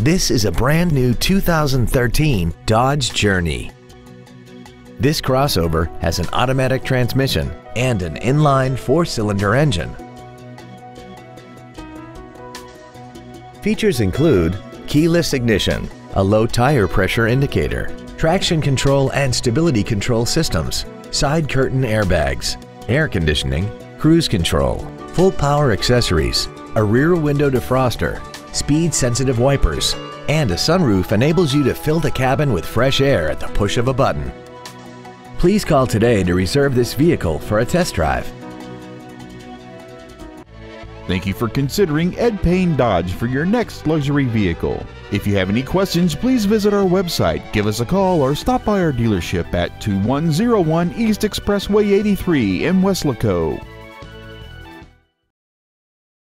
This is a brand new 2013 Dodge Journey. This crossover has an automatic transmission and an inline four-cylinder engine. Features include keyless ignition, a low tire pressure indicator, traction control and stability control systems, side curtain airbags, air conditioning, cruise control, full power accessories, a rear window defroster, speed sensitive wipers, and a sunroof enables you to fill the cabin with fresh air at the push of a button. Please call today to reserve this vehicle for a test drive. Thank you for considering Ed Payne Dodge for your next luxury vehicle. If you have any questions, please visit our website, give us a call, or stop by our dealership at 2101 East Expressway 83 in Weslaco.